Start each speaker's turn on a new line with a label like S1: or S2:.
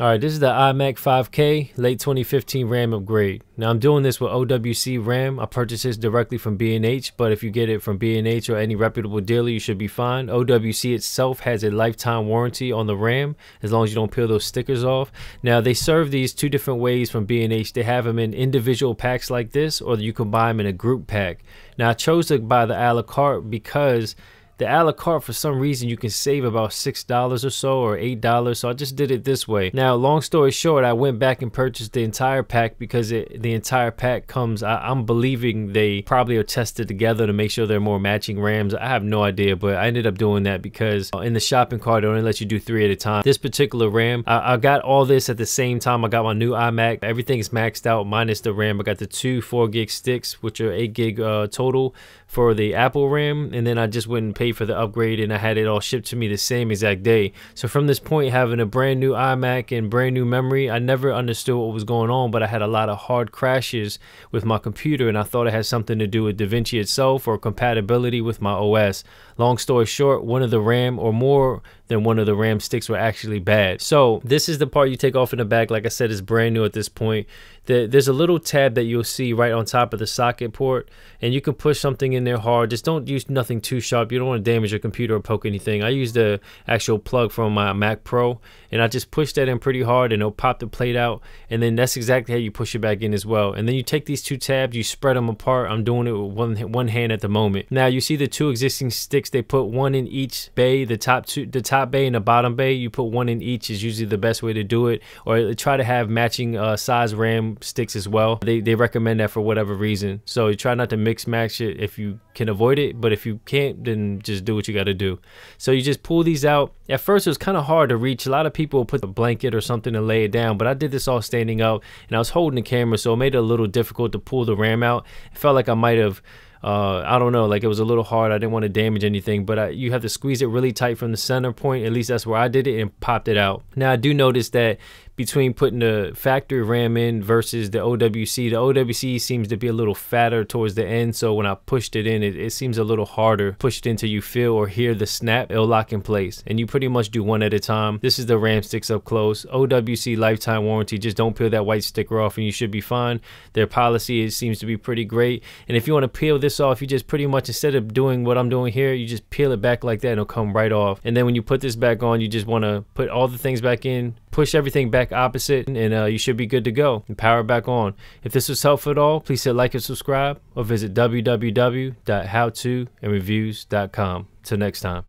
S1: All right, this is the iMac 5K late 2015 RAM upgrade. Now I'm doing this with OWC RAM. I purchased this directly from B&H, but if you get it from B&H or any reputable dealer, you should be fine. OWC itself has a lifetime warranty on the RAM as long as you don't peel those stickers off. Now they serve these two different ways from B&H. They have them in individual packs like this, or you can buy them in a group pack. Now I chose to buy the a la carte because the a la carte for some reason you can save about six dollars or so or eight dollars so i just did it this way. Now long story short i went back and purchased the entire pack because it, the entire pack comes I, am believing they probably are tested together to make sure they're more matching rams. I have no idea but i ended up doing that because in the shopping cart they only let you do three at a time. This particular ram I, I got all this at the same time i got my new imac. Everything is maxed out minus the ram. I got the two four gig sticks which are eight gig uh, total for the apple ram and then i just went and paid for the upgrade and I had it all shipped to me the same exact day. So from this point, having a brand new iMac and brand new memory, I never understood what was going on, but I had a lot of hard crashes with my computer and I thought it had something to do with DaVinci itself or compatibility with my OS. Long story short, one of the RAM or more than one of the RAM sticks were actually bad. So this is the part you take off in the back. Like I said, it's brand new at this point. The, there's a little tab that you'll see right on top of the socket port and you can push something in there hard. Just don't use nothing too sharp. You don't want to damage your computer or poke anything. I use the actual plug from my Mac Pro and I just push that in pretty hard and it'll pop the plate out and then that's exactly how you push it back in as well. And then you take these two tabs, you spread them apart. I'm doing it with one, one hand at the moment. Now you see the two existing sticks, they put one in each bay, the top two, the top top bay and a bottom bay, you put one in each is usually the best way to do it. Or try to have matching uh, size RAM sticks as well. They, they recommend that for whatever reason. So you try not to mix match it if you can avoid it. But if you can't, then just do what you got to do. So you just pull these out. At first, it was kind of hard to reach. A lot of people put a blanket or something to lay it down. But I did this all standing up and I was holding the camera. So it made it a little difficult to pull the RAM out. It felt like I might have uh, I don't know, like it was a little hard. I didn't want to damage anything, but I, you have to squeeze it really tight from the center point. At least that's where I did it and popped it out. Now I do notice that between putting the factory RAM in versus the OWC. The OWC seems to be a little fatter towards the end, so when I pushed it in, it, it seems a little harder. Push it until you feel or hear the snap, it'll lock in place. And you pretty much do one at a time. This is the RAM sticks up close. OWC lifetime warranty, just don't peel that white sticker off and you should be fine. Their policy is, seems to be pretty great. And if you want to peel this off, you just pretty much, instead of doing what I'm doing here, you just peel it back like that and it'll come right off. And then when you put this back on, you just want to put all the things back in, push everything back opposite and uh, you should be good to go and power back on. If this was helpful at all, please hit like and subscribe or visit www.howtoandreviews.com. Till next time.